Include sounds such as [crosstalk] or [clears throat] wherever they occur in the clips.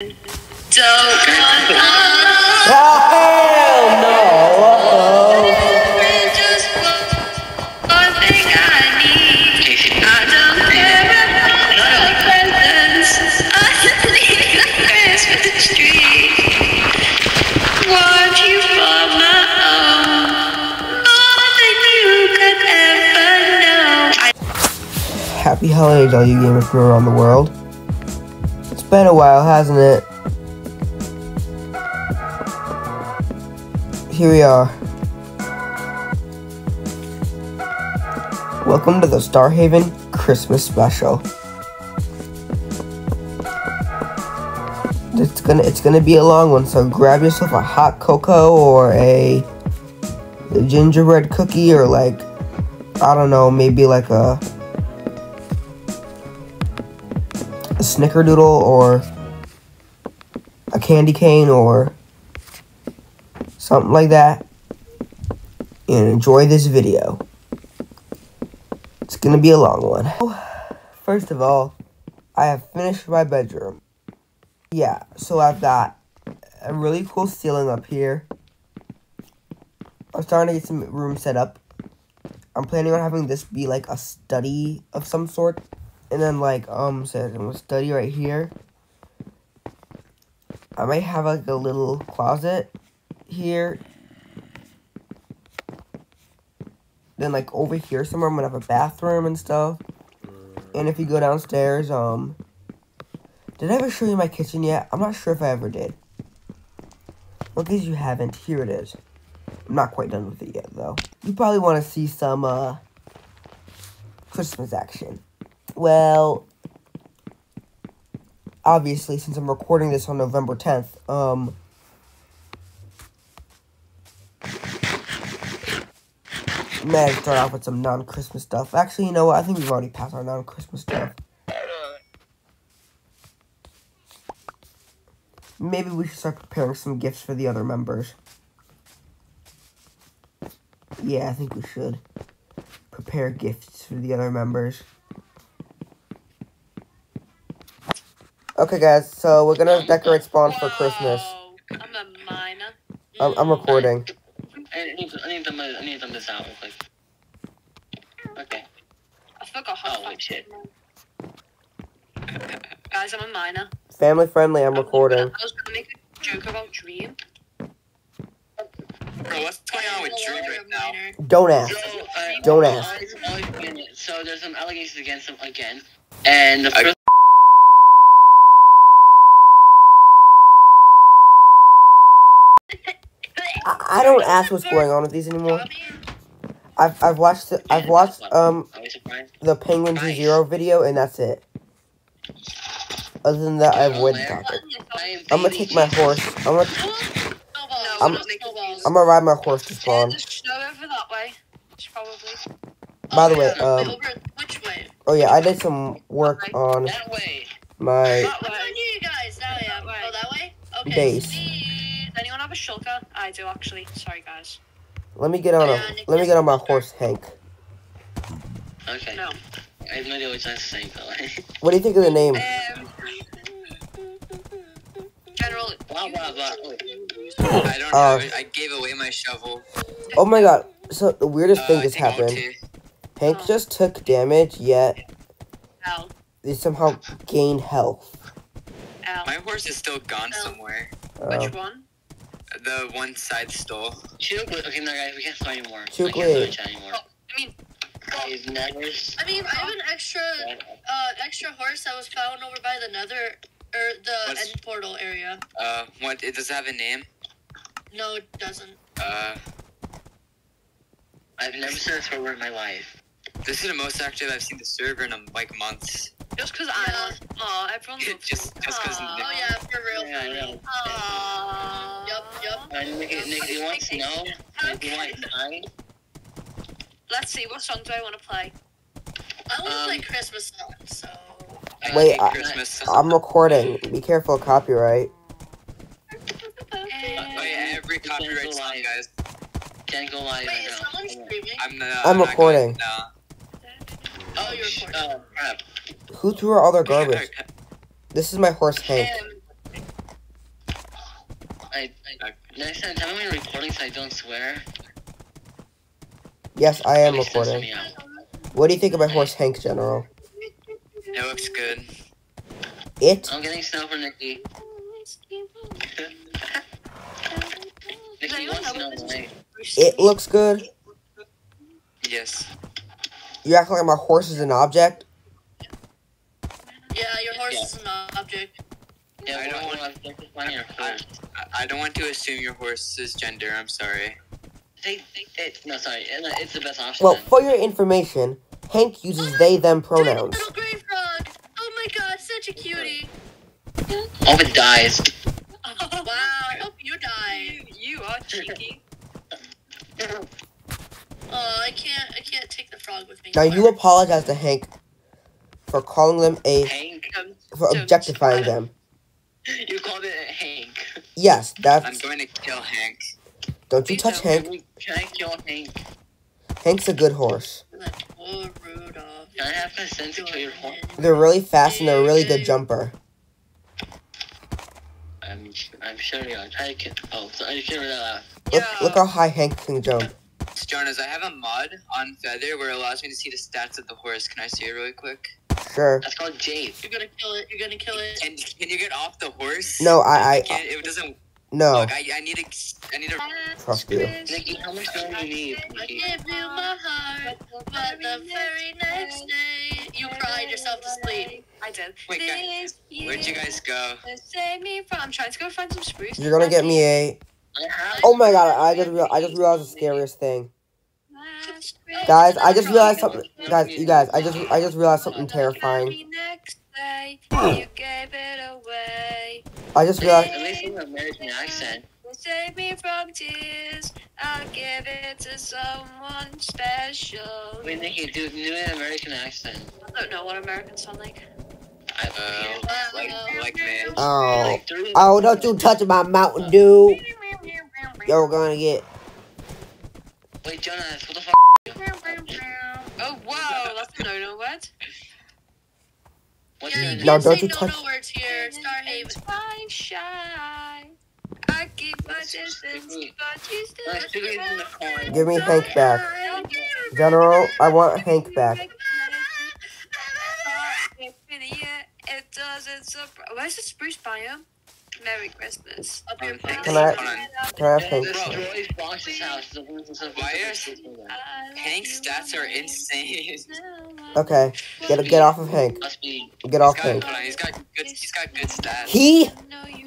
Don't Oh, no! Happy holidays, all you gamers from around the world. Been a while, hasn't it? Here we are. Welcome to the Starhaven Christmas special. It's gonna it's gonna be a long one, so grab yourself a hot cocoa or a, a gingerbread cookie or like I don't know, maybe like a snickerdoodle or a candy cane or something like that and enjoy this video. It's gonna be a long one. First of all, I have finished my bedroom. Yeah, so I've got a really cool ceiling up here. I'm starting to get some room set up. I'm planning on having this be like a study of some sort. And then like um says I'm gonna study right here. I might have like a little closet here. Then like over here somewhere I'm gonna have a bathroom and stuff. And if you go downstairs, um did I ever show you my kitchen yet? I'm not sure if I ever did. Well, in case you haven't, here it is. I'm not quite done with it yet though. You probably wanna see some uh Christmas action. Well, obviously, since I'm recording this on November 10th, um, may I start off with some non-Christmas stuff. Actually, you know what? I think we've already passed our non-Christmas stuff. Maybe we should start preparing some gifts for the other members. Yeah, I think we should prepare gifts for the other members. Okay, guys, so we're gonna decorate spawn for Christmas. I'm a minor. I'm, I'm recording. I need, I need them. I need them this out real quick. Okay. I forgot how Oh, to wait, shit. Guys, I'm a minor. Family friendly, I'm I recording. was gonna make a joke about Dream. Bro, what's going on with Dream right now? Don't ask. So, uh, Don't ask. So there's some allegations against him again, and the I- first. I, I don't ask what's going on with these anymore. I've I've watched the, I've watched um Are we surprised? the Penguin to Zero video and that's it. Other than that, I avoid the topic. I'm gonna take my horse. I'm gonna I'm- I'm gonna ride my horse to spawn. There's snow over that way. It's probably. By the way, um, which way? oh yeah, I did some work on my That actually. Sorry, guys. Let me get on a let me get on my horse, Hank. Okay. No. I have no idea what I'm saying, but like. [laughs] What do you think of the name? Um. General. Blah blah blah. Oh, I don't Uh, have it. I gave away my shovel. Oh my god! So the weirdest Uh, thing I just happened. OT. Hank just took damage, yet L. they somehow gained health. L. My horse is still gone Oh. somewhere. Uh, Which one? The one side stole. Chill, but okay, no, guys, we can't play anymore. Chill, I can't play please. anymore. Oh, I mean, I've never. I mean, I have an extra, uh, extra horse that was found over by the Nether, or the What's- end portal area. Uh, what? It does it have a name? No, it doesn't. Uh, I've never seen a server in my life. this is the most active I've seen the server in um, like months. just because Yeah. I lost. [laughs] Aw, everyone loves just, you. just because. Oh yeah, for real. Yeah, I yup. Uh, Nick, Nick, do you want snow? Nick, do you want time? Let's see, what song do I want to play? I want to Um, play Christmas songs, so. I Wait, I- Christmas. I'm recording. Be careful of copyright. Oh yeah, every copyright song, guys. Can't go live Wait, is someone streaming? I'm. Uh, I'm not recording. Going, no. Oh, you're sh- recording. Oh, crap. Who threw all their [laughs] garbage? This is my horse, Hank. I, I next time tell me when recording so I don't swear. Yes, I am recording. What do you think of my horse Hank, General? It looks good. It? I'm getting snow for Nikki. [laughs] Nikki wants snow tonight. It looks good. Yes. You act like my horse is an object. Yeah, your horse is an object. Yeah, I I don't don't want- want to find your I, horse. I- I don't want to assume your horse's gender. I'm sorry. They, it, no, sorry, it- it's the best option. Well, then. for your information, Hank uses they oh, them pronouns. Little gray frog. Oh my god, such a cutie. Hope it dies. Oh, wow, I hope you die. [laughs] You are cheeky. Oh, I can't. I can't take the frog with me. Now you apologize to Hank for calling them a Hank. for objectifying them. You called it Hank. Yes, that's. I'm that's going to kill Hank. don't you touch Hank. Can, I kill Hank? Hank's a good horse. Poor Rudolph. Can I have consent to kill your horse? They're really fast and they're a really good jumper. I'm, I'm sure you are. Try. Oh, so I can that out. Look, Yeah. look how high Hank can jump. Jonas, I have a mod on Feather where it allows me to see the stats of the horse. Can I see it really quick? Sure. That's called Jade. You're gonna kill it. You're gonna kill it. Can, can you get off the horse? No, I, I, can't, it doesn't. no. Look, I, I need to. I need to. Trust you. Nikki, how much do you need, I Nikki? gave you my heart, but the very next day you cried yourself to sleep. I did. Wait, guys, Where'd you guys go? Save me from. I'm trying to go find some spruce. You're gonna get me a. I have. Oh my god! I just real, I just realized the scariest thing, guys. I just realized something, guys. You guys, I just I just realized something terrifying. Very next day, you gave it away. I just realized. At least in an American accent. Save me from tears, I'll give it to someone special. Wait, Nikki, do do an American accent. I don't know what Americans sound like. I, Uh, like, like me. Oh, like oh! Don't you touch my Mountain Dew. You're gonna get. Wait, Jonas, what the fuck? Oh wow, that's a no-no word. What's Yeah, you name? No, can't don't say you no touch- no words here, Starhaven. I'm shy. I keep my distance, but you still. Let's do it the. Give me Hank back, General. I want Hank back. It doesn't surprise. Where's the spruce biome? Merry Christmas. Up your Okay. Can I- Can I have Hank? Destroy house. The ones and stuff. Why are- Hank's stats are insane. [laughs] Okay, get get off of Hank. Must. Get off Hank. he's got good. He's got good stats. He.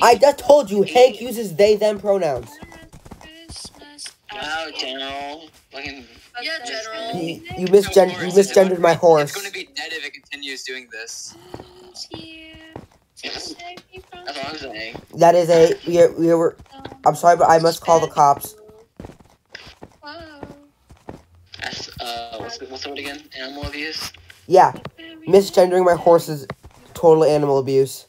I just told you Hank uses they them pronouns. Wow, General. Fucking. Yeah, General. He, you misgen you misgendered my It's going to be dead if it continues doing this. That's what I'm saying. That is a we, are, we were. I'm sorry, but I must call the cops. That's, uh, what's the, what's the word again? Animal abuse? Yeah, misgendering my horse is total animal abuse.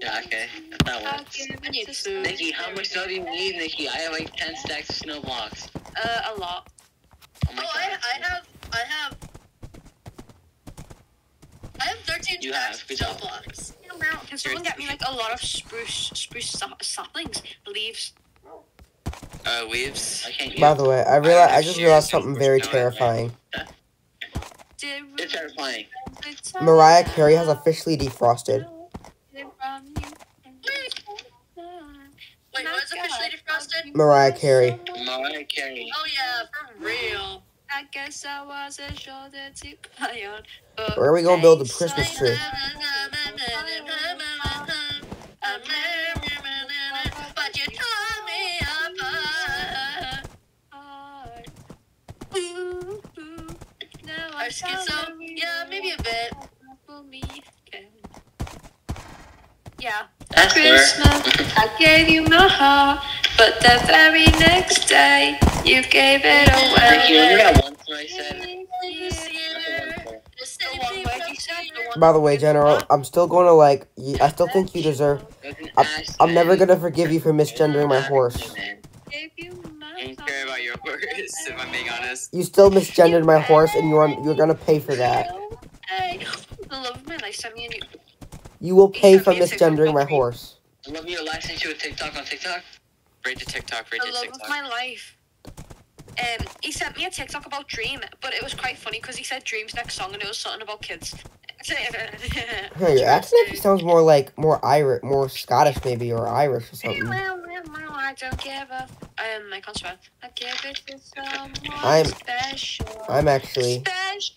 Yeah, okay. That works. I. Nikki, how much snow do you need, Nikki? I have like 10 stacks of snow blocks. Uh, a lot. Oh my Oh, god. I, I have, I have, I have 13 You have, good job. blocks. Can someone get me like a lot of spruce spruce saplings, leaves? Uh, leaves. I can't By the way, I realized I just realized something very terrifying. It's terrifying. Mariah Carey has officially defrosted. Wait, what's officially defrosted? Mariah Carey. Mariah Carey. Oh yeah, for real. I guess I was a shoulder to cry on. but Where are we gonna build the Christmas tree? But you tore me apart. hard. Ooh, ooh. Now Our I'm. Yeah, maybe a bit. For me. Okay. Yeah. That's Christmas, I gave you my heart, but the very next day you gave it Nikki, remember away. that once when I said? This year, just save me word from you said, the fear. one- By the way, General, I'm still gonna like. I still think you deserve. It was an I'm. I'm never gonna forgive you for misgendering my horse. You I don't care about your horse, if I'm being honest. You still misgendered my horse, and you're you're gonna pay for that. Hey, the love of my life sent me a new. You will pay for me a TikTok misgendering my horse. I love you. Live sent you a TikTok on TikTok. Raid to TikTok. Raid The to love of my life. Um, he sent me a TikTok about Dream, but it was quite funny because he said Dream's next song and it was something about kids. Huh, your accent actually sounds more like more Irish, more Scottish maybe, or Irish or something. I don't give a. Um, I can't swear. I give it to someone I'm- special. I'm actually. special.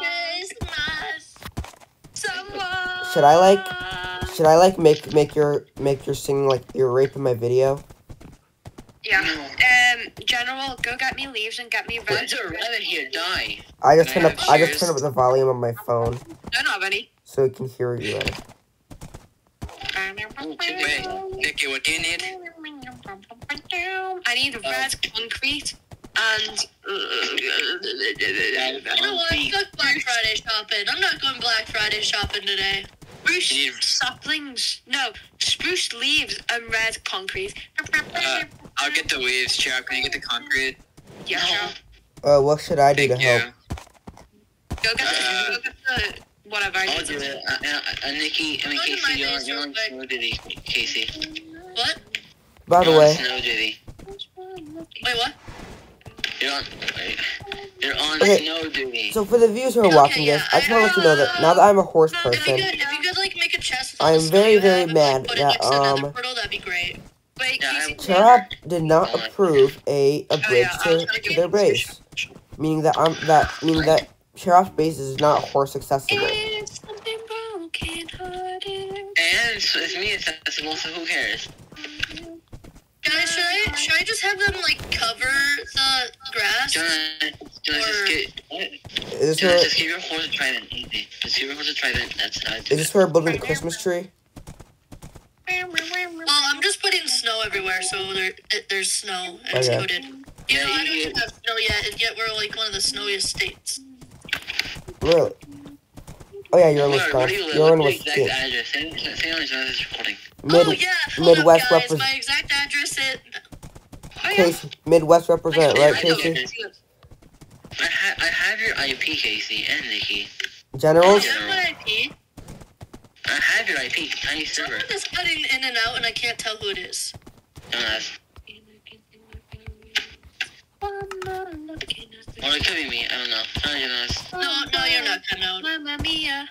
Christmas. Someone. Should I, like- Should I like make make your make your singing like you're raping my video? Yeah. Um, go get me leaves and get me red. Where's the rabbit here? Die. I just Can turn up have I just cheers? turn up the volume on my phone Don't have any. so it can hear you. Right? Wait, Nikki, what do you need? I need red concrete and. You know what? Fuck Black Friday shopping. I'm not going Black Friday shopping today. Spruce saplings. No, spruce leaves and red concrete. Uh, I'll get the leaves. Chad, can you get the concrete? yeah, sure. Uh, what should I do Thank to you. help? Go get the, Uh, go get the whatever. I I'll need do it. Uh, uh, uh, Nikki, I mean Go Casey, you're on, you're on quick. Snow Diddy. Casey. What? By the You're on way, Snow Diddy. Wait, what? You're on. wait. You're on Okay, Snow Duty. so for the viewers who are Okay, watching yeah, this, I just want to let you know that now that I'm a horse If you person, could, if you could like make a chest. I am very, very mad that, it next to another um, portal, that'd be great. Wait, Yeah, Casey. Did not uh, approve a, a Oh, bridge yeah, to, gonna to their base, meaning that I'm that meaning that Cherub's base is not horse accessible. It's something broken hearted. And it's, it's me accessible, so who cares? Guys, should I should I just have them like cover the grass? Jonah, Jonah, just Or- get. What? Is this Jonah, where just give your horse a trident. Easy. Just give your horse a trident. That's how I do is this where we're building the Christmas tree? Well, I'm just putting snow everywhere, so there it, there's snow and it's Okay. coated. You Yeah, know, I don't even have snow yet, and yet we're like one of the snowiest states. Really? Oh yeah, you're in Where, where do you Wisconsin. live? You're in the exact Wisconsin. address? Say, say on Jonah's recording. Mid, oh yeah, hold Midwest up, guys. repres- My exact address is. Oh, yeah. Casey, Midwest represent, right, I. Casey? I, ha- I have your IP, Casey, and Nikki. Generals? You have my IP. I have your IP. Tiny server. Someone is cutting in and out, and I can't tell who it is. Jonas. Or it could be me. I don't know. Hi, Jonas. No, no, you're not cut out. Mamma mia.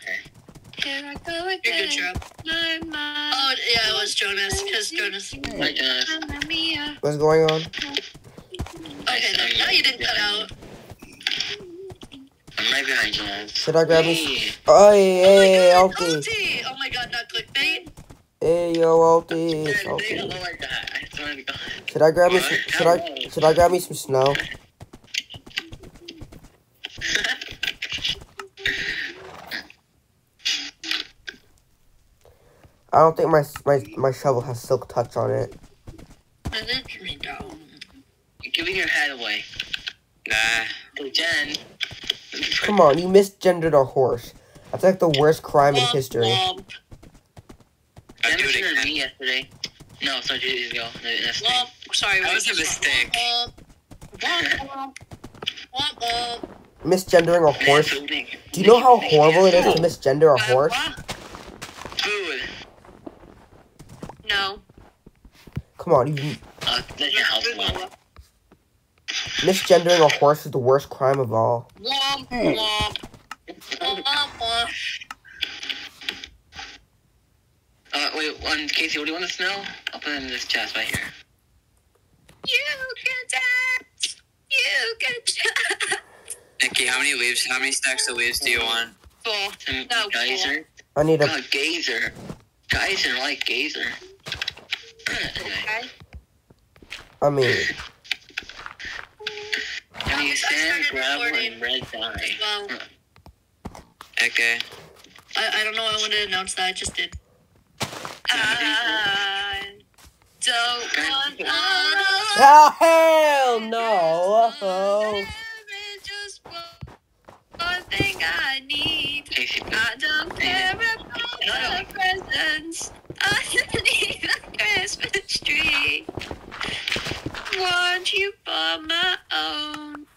Here I go again. You're good, Cheryl. My, my. Oh yeah, it was Jonas, because Jonas. Hi, Jonas. Mamma mia. What's going on? Okay, then now you didn't cut out. I'm right behind Jonas. Should I grab me? Hey. Oh, hey, Oh my hey, god, Alti. Alti! Oh my god, not clickbait. Hey, yo, Alti. Say It's hello Alti. like that. I swear to God. Should I grab me some, should I, should I grab me some snow? I don't think my, my, my shovel has silk touch on it. You're giving your head away. Nah. Jen. Come on, you misgendered a horse. That's like the worst crime in history. Womp. I'll do it again. me yesterday. No, sorry, two days ago. No, That's Womp. Sorry, That was a mistake. [laughs] Misgendering a horse. Do you know how horrible it is to misgender a horse? Food. No. Come on, you Uh, that's your house, mom. misgendering a horse is the worst crime of all. Wait, um, Casey, what do you want to know? I'll put it in this chest right here. You can dance. You can dance. Nikki, how many leaves? How many stacks of leaves do you want? Four. Some No, geyser. I need a. God, gazer. Geyser, like gazer. Okay. I mean, I need I sand, started gravel, and red dye. Well, Okay. I, I don't know. I wanted to announce that. I just did. I don't want oh hell no! Oh. Just one, one thing I need. I don't care about the presents underneath the Christmas tree. Want you for my own,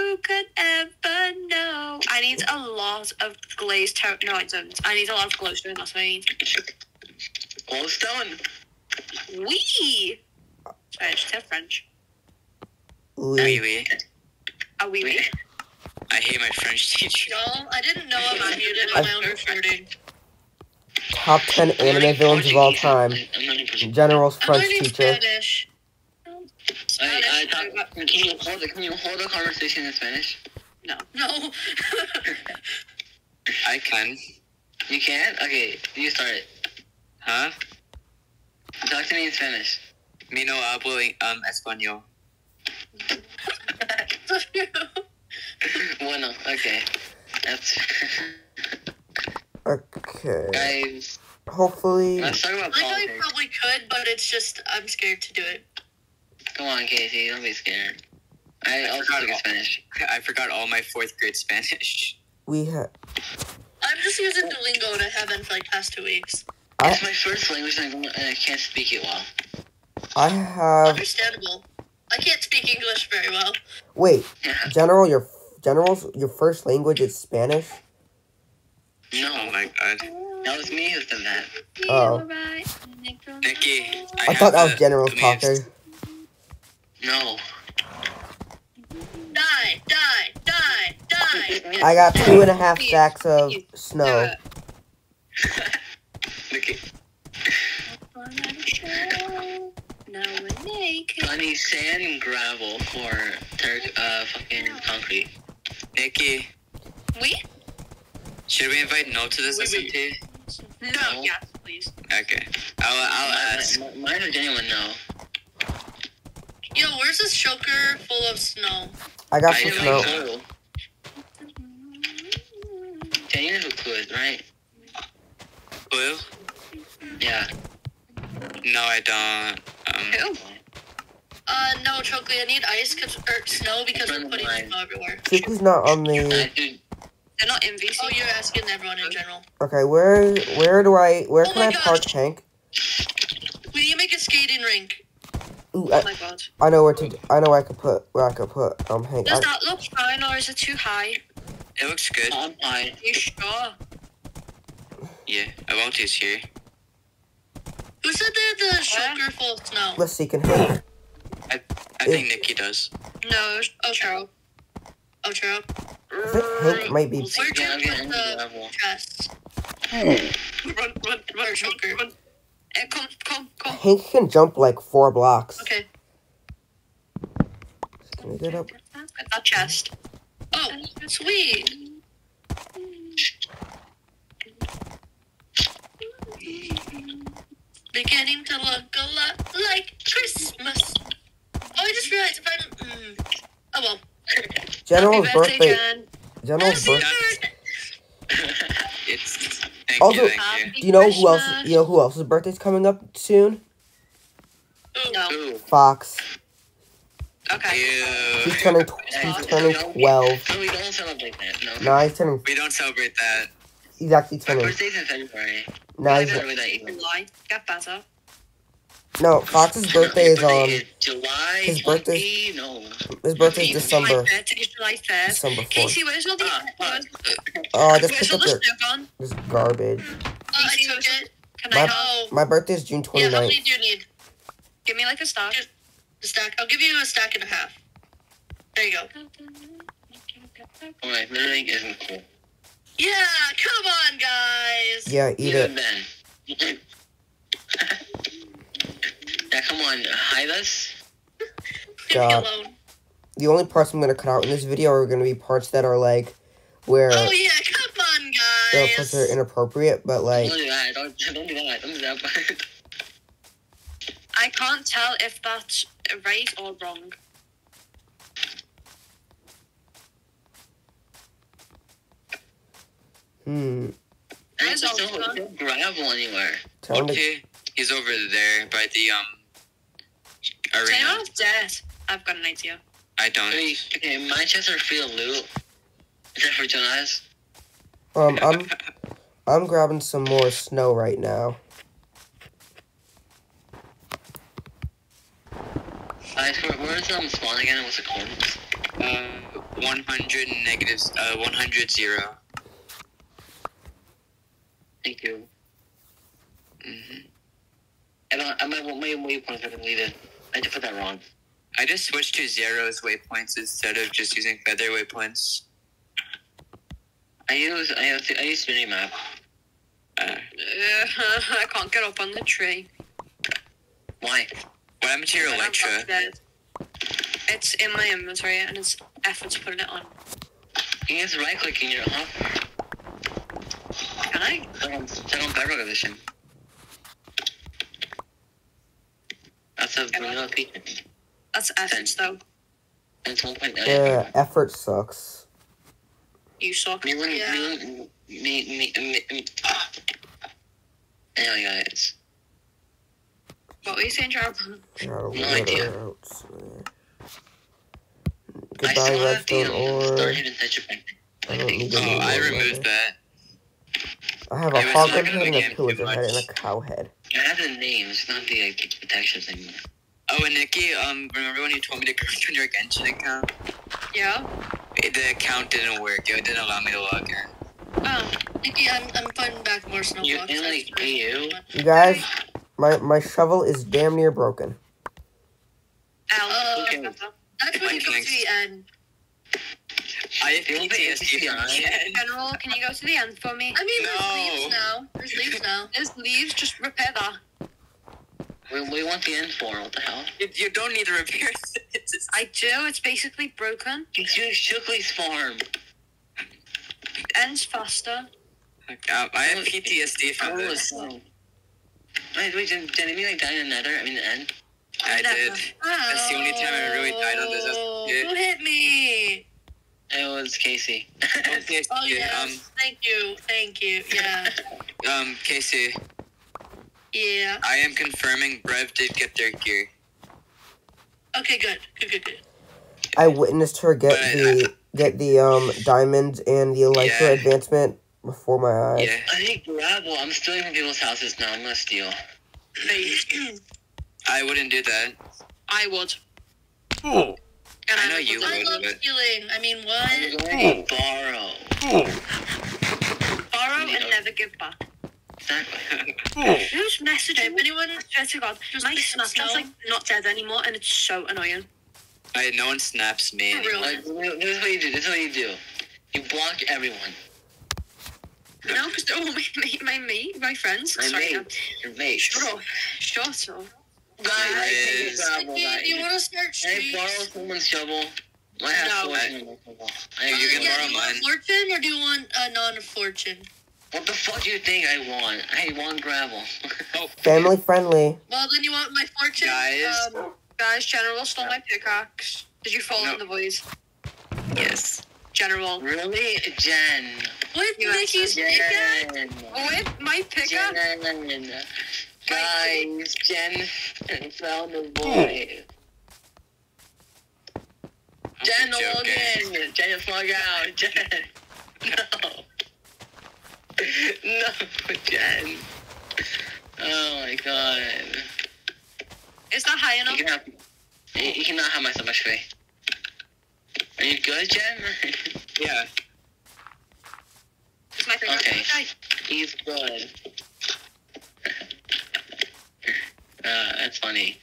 you could ever know. I need a lot of glazed toner. No, don't. I need a lot of glowstone. That's what I need. Glowstone. Wee. Sorry, I just said French. Oui, Lee. oui. A wee wee. I hate my French teacher. No, I didn't know I'm muted on my own recording. Top 10 anime villains of all time. I'm not even. General's French teacher. Spanish. I, I thought, can you hold the, can you hold a conversation in Spanish? No. No. [laughs] I can. You can? Okay, you start it. Huh? Talk to me in Spanish. Me no hablo um, español. [laughs] Bueno, okay. That's [laughs] Okay. guys. Hopefully, Let's talk about I know you probably could, but it's just I'm scared to do it. Come on, Casey, don't be scared. I also forgot took all- Spanish. [laughs] I forgot all my fourth grade Spanish. we have. I'm just using Duolingo and I haven't for like past two weeks. I- It's my first language and I and I can't speak it well. I have. Understandable. I can't speak English very well. Wait, Yeah. General, your General's your first language is Spanish. Oh No, my god. that was me who said that. Oh. Nikki, I, I thought that was General's the talking. memes. No. Die, die, die, die. I got two and a half stacks of snow. Nikki. Now we're naked. I need sand and gravel for Turk, uh, fucking concrete. Nikki, We? should we invite No to this Oui, oui. SMT? No. No. Yes, please. Okay. I'll, I'll ask. Mine, mine are genuine no. Yo, where's this shulker full of snow? I got I some didn't snow. like. Yeah, you know who clue is, right? Blue? Yeah. No, I don't. Um, Who? Uh, no, choker. I need ice cause, or snow because we're putting snow everywhere. Chuku's not on the. They're not in VC. Oh, you're asking everyone in general. Okay, where where do I where Oh can my I park gosh. Hank? We need to make a skating rink. Ooh, Oh I, my god. I know where to. I know I could put where I could put um Hank. Does I, that look fine or is it too high? it looks good. I'm fine. you sure? Yeah, about is here. Who said they had the shulker full of snow? let's see, can Hank? I I think Nikki does. No. Oh, Charo. Oh, Charo. I think Hank might be. Where'd Yeah, you I'm put getting the gravel. chests? Run, run, run, Or run. Eh, come, come, come. Hank can jump like four blocks. Okay. Can we get up? That chest. Oh, sweet. Beginning to look a lot like Christmas. Oh, I just realized if I'm. Mm, oh well. General's birthday, birthday. General's birthday. It's. Thank Also- um, you, thank you. Do you know who else? You know who else's birthday's coming up soon? No. Ooh. Fox. Okay. Ew. He's turning. Tw- he's turning twelve. No, we don't celebrate that. No. No, he's turning. We don't celebrate that. He's actually My turning. birthday's in February. No, he's, celebrate that either. Lie. Get better. No. Fox's birthday is um, on. is July. his birthday- No. His birthday's December. July 3rd. Today's July 3rd. December fourth. Casey, where's all the fuck. Oh, I just Where's picked all up the the, snow gone? this garbage. Oh, I took it. Can My- I have? Oh, My birthday is June yeah. How 29th. many do you need? Give me like a star. A stack. I'll give you a stack and a half. There you go. Oh, my memory isn't cool. Yeah, come on, guys. Yeah, eat Even it. then. Yeah, come on, hide us. [laughs] God. The only parts I'm gonna cut out in this video are gonna be parts that are like, where Oh yeah, come on, the guys. parts are inappropriate, but like, Don't do that. Don't, [laughs] don't do that. Don't do that. I can't tell if that's right or wrong. hmm. There's no, no gravel anywhere. Tell him to, Okay. He's over there by the um Say arena. out dead. I've got an idea. I don't. Wait, okay, my chests are free of loot. Except for Jonas. um, I'm, [laughs] I'm grabbing some more snow right now. I swear, where's um spawn again? What's it called? Uh, 100 negatives. Uh, 100 zero. Thank you. hmm And I don't. I my my waypoints are deleted. I just put that wrong. I just switched to Xaero's waypoints instead of just using feather waypoints. I use I use I use Minimap. Uh, Uh, [laughs] I can't get up on the tree. Why? what happened to your And Elytra? It's in my inventory and it's effort to putting it on. You can just right click in your huh? Can I? Check on check on Bedrock Edition. That's a vanilla feature. That's efforts though. One point Yeah, effort sucks. You suck. Me when Yeah. me me me me me. Anyway, guys. What were you saying, Gerald? No idea. Else, man. I Goodbye, still have the redstone um, ore. Star Hidden Tetra Pack. I don't need Oh, any I more removed that. I have a It hog head and a game pillager head and a cow head. I have the names, not the like, protection thing. Oh, and Nikki, um, remember when you told me to correct [laughs] on your Genshin account? Yeah. The account didn't work. It didn't allow me to log in. Oh, Nikki, I'm, I'm putting back more snow You blocks. like you. You guys, my my shovel is damn near broken. Al. Uh, Okay. That's when you go to Thanks. the end. I have Feel the PTSD from ACI. Ken. General, can you go to the end for me? I mean, No. there's leaves now. There's leaves now. [laughs] There's leaves, just repair that. We, we want the end for what the hell? You, you don't need to repair this. [laughs] I do, it's basically broken. It's your Shookley's farm. Ends faster. Um, I have PTSD from Oh, this. so. Wait, wait, did, did enemy like die in the nether? I mean the end? I Never. did. That's the only time I really died on this. Oh, Yeah. Who hit me? It was Casey. Okay, Oh yeah, yes. Thank you. Thank you. Yeah. um, [laughs] um, Casey, Yeah. I am confirming Brev did get their gear. Okay. Good. Good. Good. Good. I witnessed her get But I- the get the um diamond and the elytra Yeah. advancement before my eyes. Yeah. I think gravel. I'm stealing from people's houses now. I'm gonna steal. [clears throat] I wouldn't do that. I would. Oh. And I know would you do I would. love but- stealing. I mean, I'm what? Oh, going to oh, borrow. Borrow Yeah. and never give back. Exactly. [laughs] Who's messaging? If anyone Swear to God, Just my pick some Snapchat's like not dead anymore, and it's so annoying. I no one snaps me. For real. anymore. Like, this is what you do. This is what you do. You block everyone. No, because they're all my mate, my mate, my friends. My Sorry, mate. Um, Your mate. Shut up. Shut up. Guys, I take Yes. a gravel, Nikki, guys. do you want to start Can I borrow streaks? someone's shovel? I have No. fortune in my shovel. I, You you can can yeah, borrow do you want mine. fortune or do you want a non-fortune? What the fuck do you think I want? I want gravel. [laughs] Oh, Family friendly. Well, then you want my fortune. Guys. Um, Guys, General stole my pickaxe. Did you fall No. in the void? yes. General. really? Jen. with You Nikki's pickaxe? With my pickaxe? Jen. Guys, Jen fell in the void. Jen, I'm log in. Jen, log out. [laughs] Jen. No. [laughs] No, Jen. Oh my god. Is that high You enough? can have. You you cannot have my so much faith. Are you good, Jen? [laughs] Yeah. Is my pickaxe Okay. okay? He's good. Uh, that's funny.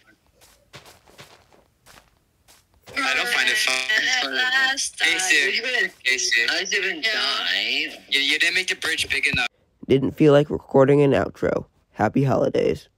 I don't find it fun. At last, I- Casey. Casey. I didn't Yeah. die. You, you didn't make the bridge big enough. Didn't feel like recording an outro. Happy holidays.